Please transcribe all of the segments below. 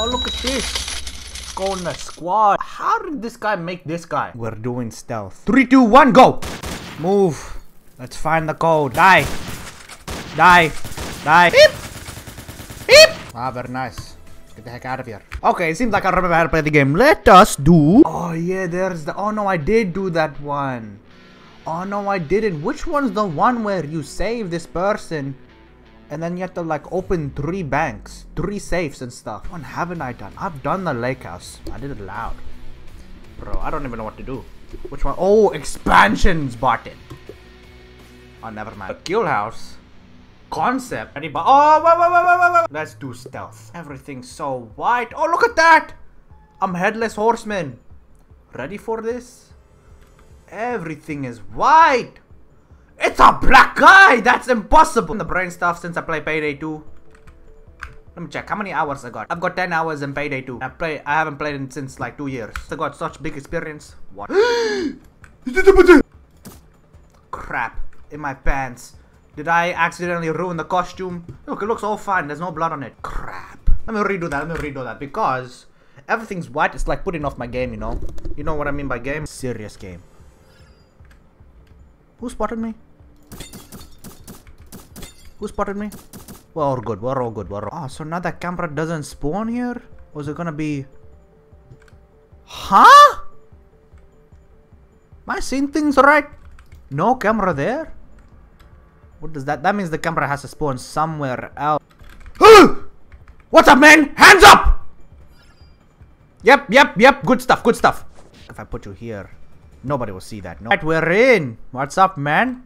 Oh, look at this. Go in the squad. How did this guy make this guy? We're doing stealth. Three, two, one, go. Move. Let's find the code. Die. Die. Die. Beep. Beep. Ah, very nice. Get the heck out of here. Okay, it seems like I remember how to play the game. Let us do... Oh, yeah, there's the... Oh, no, I did do that one. Oh, no, I didn't. Which one's the one where you save this person and then you have to like open three banks, three safes and stuff. What haven't I done? I've done the lake house. I did it loud. Bro, I don't even know what to do. Which one? Oh, expansions it. Oh, never mind. The kill house. Concept. Anybody? oh, wait, wait, wait, wait, wait. Let's do stealth. Everything's so white. Oh, look at that. I'm headless horseman. Ready for this? Everything is white. It's a black guy! That's impossible! The brain stuff since I play Payday 2. Let me check how many hours I got. I've got 10 hours in Payday 2. I play I haven't played it since like 2 years. I got such big experience. What? Crap. In my pants. Did I accidentally ruin the costume? Look, it looks all fine. There's no blood on it. Crap. Let me redo that. Let me redo that. Because everything's white. It's like putting off my game, you know? You know what I mean by game? Serious game. Who spotted me? Who spotted me? We're all good. We're all good. We're all... Oh, so now that camera doesn't spawn here? Was it gonna be... Huh? Am I seeing things right? No camera there? What does that... That means the camera has to spawn somewhere else. What's up, man? Hands up! Yep, yep, yep. Good stuff, good stuff. If I put you here, nobody will see that. No. Right, we're in. What's up, man?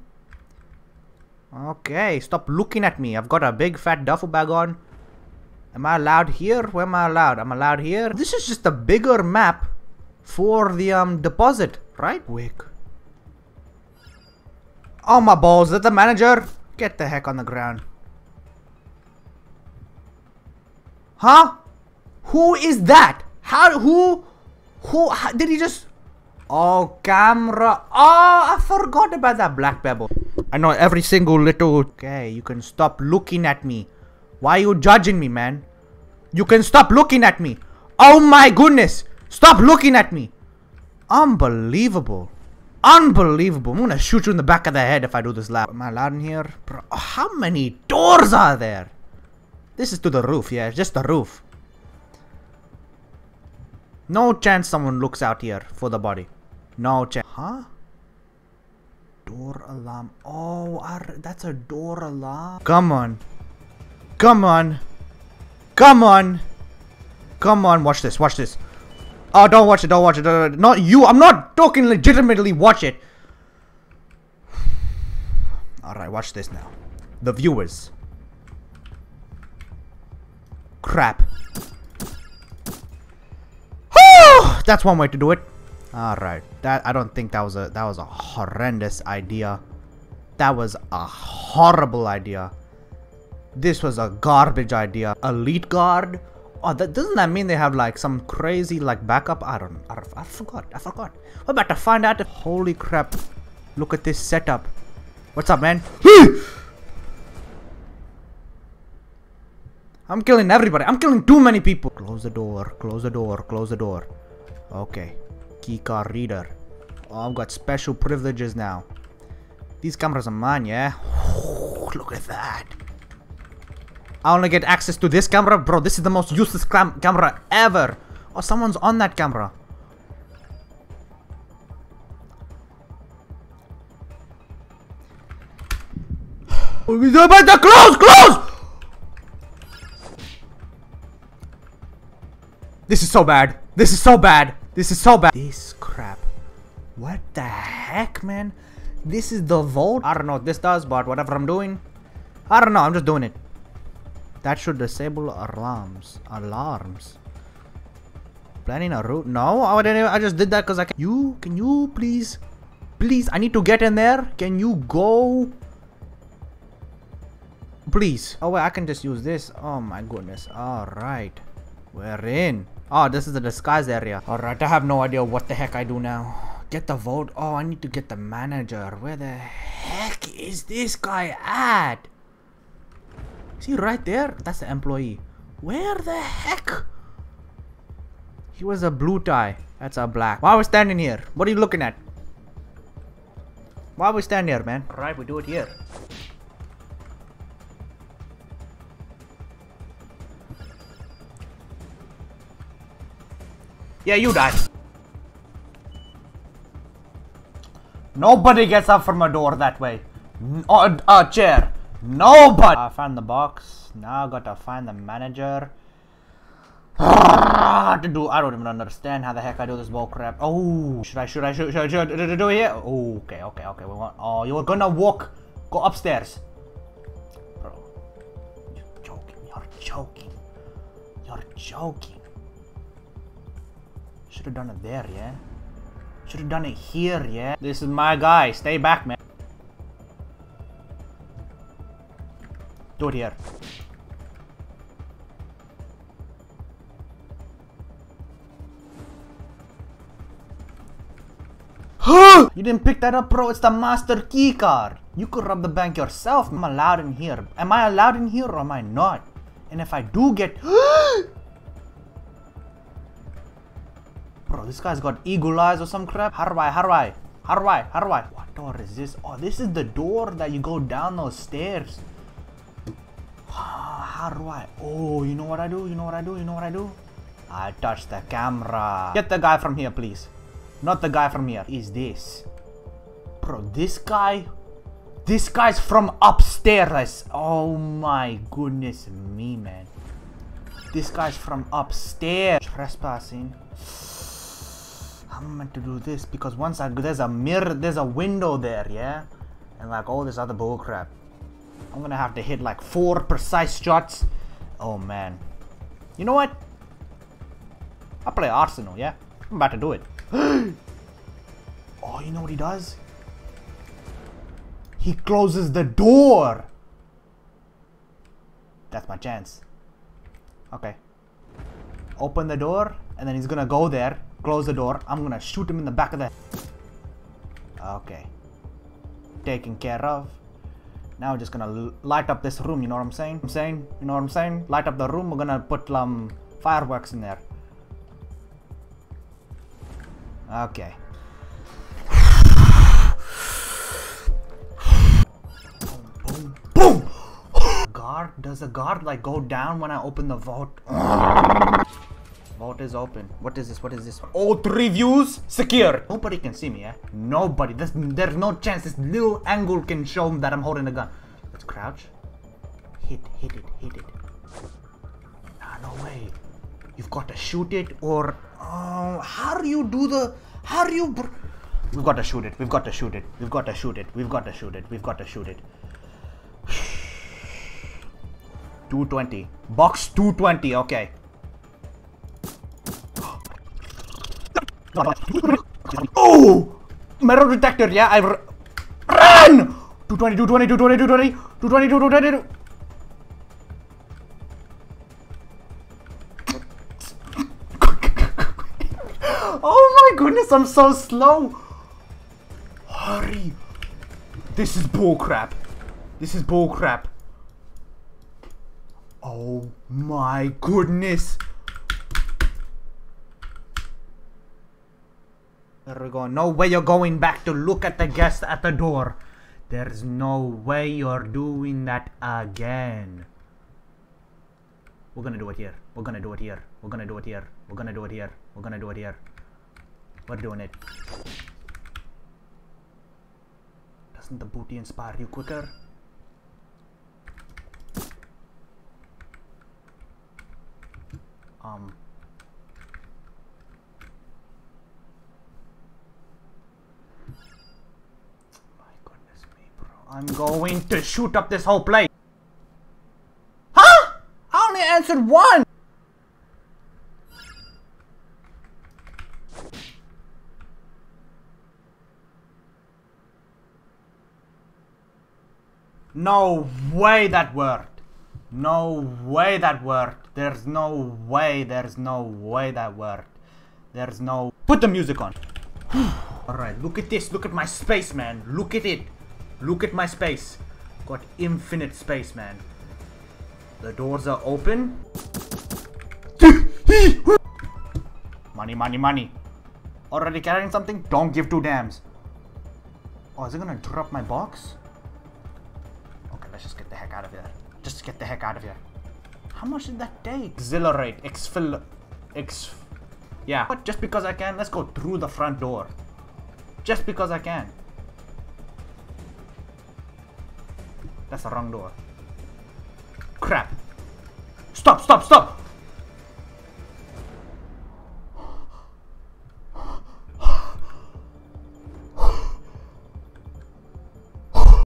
Okay, stop looking at me. I've got a big fat duffel bag on. Am I allowed here? Where am I allowed? I'm allowed here? This is just a bigger map for the um deposit, right? Quick. Oh my balls, is that the manager? Get the heck on the ground. Huh? Who is that? How, who, who, how, did he just, oh, camera, oh, I forgot about that black pebble. I know every single little... Okay, you can stop looking at me. Why are you judging me, man? You can stop looking at me. Oh my goodness. Stop looking at me. Unbelievable. Unbelievable. I'm gonna shoot you in the back of the head if I do this lap. Am I allowed in here? Bro, how many doors are there? This is to the roof, yeah. Just the roof. No chance someone looks out here for the body. No chance. Huh? Door alarm. Oh, that's a door alarm. Come on. Come on. Come on. Come on. Watch this. Watch this. Oh, don't watch it. Don't watch it. Don't, not you. I'm not talking legitimately. Watch it. Alright, watch this now. The viewers. Crap. Oh, That's one way to do it. All right, that I don't think that was a that was a horrendous idea. That was a horrible idea. This was a garbage idea. Elite guard. Oh, that doesn't that mean they have like some crazy like backup? I don't. I, I forgot. I forgot. We're about to find out. Holy crap! Look at this setup. What's up, man? I'm killing everybody. I'm killing too many people. Close the door. Close the door. Close the door. Okay keycard reader. Oh, I've got special privileges now. These cameras are mine, yeah? look at that. I only get access to this camera? Bro, this is the most useless cam camera ever. Oh, someone's on that camera. close, close! This is so bad. This is so bad. This is so bad. This crap. What the heck, man? This is the vault? I don't know what this does, but whatever I'm doing. I don't know, I'm just doing it. That should disable alarms. Alarms. Planning a route? No, I, didn't, I just did that because I can. You, can you please? Please, I need to get in there. Can you go? Please. Oh, wait, I can just use this. Oh my goodness. Alright. We're in. Oh, this is the disguise area. Alright, I have no idea what the heck I do now. Get the vote. Oh, I need to get the manager. Where the heck is this guy at? Is he right there? That's the employee. Where the heck? He was a blue tie. That's a black. Why are we standing here? What are you looking at? Why are we standing here, man? Alright, we do it here. Yeah, you die. Nobody gets up from a door that way. N oh, a chair. Nobody. I found the box. Now I gotta find the manager. Ah, to do. I don't even understand how the heck I do this bull crap. Oh, should I? Should I? Should, should, should, should I do it here? Oh, okay, okay, okay. We want. Oh, you're gonna walk. Go upstairs, bro. You're joking. You're joking. You're joking. Should have done it there, yeah. Should have done it here, yeah. This is my guy. Stay back, man. Do it here. you didn't pick that up, bro. It's the master key card. You could rob the bank yourself. I'm allowed in here. Am I allowed in here or am I not? And if I do get... bro, this guy's got eagle eyes or some crap. How do I, how do I, how do I, how do I? What door is this? Oh, this is the door that you go down those stairs. How do I? Oh, you know what I do? You know what I do? You know what I do? I touch the camera. Get the guy from here, please. Not the guy from here. Is this? Bro, this guy... This guy's from upstairs. Oh my goodness me, man. This guy's from upstairs. Trespassing. I'm meant to do this because once I there's a mirror, there's a window there, yeah? And like all this other bullcrap. I'm gonna have to hit like four precise shots. Oh man. You know what? I play Arsenal, yeah? I'm about to do it. oh, you know what he does? He closes the door. That's my chance. Okay. Open the door, and then he's gonna go there, close the door. I'm gonna shoot him in the back of the... Okay. Taken care of. Now we're just gonna light up this room, you know what I'm saying? I'm saying, you know what I'm saying? Light up the room, we're gonna put um, fireworks in there. Okay. boom, boom, guard? Does the guard like go down when I open the vault? Vault is open. What is this? What is this? All three views secure. Nobody can see me, eh? Nobody. There's, there's no chance this little angle can show them that I'm holding a gun. Let's crouch. Hit, hit it, hit it. Nah, no way. You've got to shoot it or uh, how do you do the how do you we've got to shoot it we've got to shoot it we've got to shoot it we've got to shoot it we've got to shoot it 220 box 220 okay oh metal detector yeah I've... run 220 220 220 220 220 220 goodness, I'm so slow. Hurry. This is bullcrap. This is bullcrap. Oh my goodness. No way you're going back to look at the guest at the door. There's no way you're doing that again. We're gonna do it here. We're gonna do it here. We're gonna do it here. We're gonna do it here. We're gonna do it here. We're doing it. Doesn't the booty inspire you quicker? Um. My goodness me, bro. I'm going to shoot up this whole place. Huh? I only answered one! No way that worked. No way that worked. There's no way, there's no way that worked. There's no... Put the music on. Alright, look at this. Look at my space, man. Look at it. Look at my space. Got infinite space, man. The doors are open. Money, money, money. Already carrying something? Don't give two damns. Oh, is it gonna drop my box? Okay, let's just get the heck out of here. Just get the heck out of here. How much did that take? Exhilarate, exfil, ex. Yeah, but just because I can, let's go through the front door. Just because I can. That's the wrong door. Crap. Stop, stop, stop!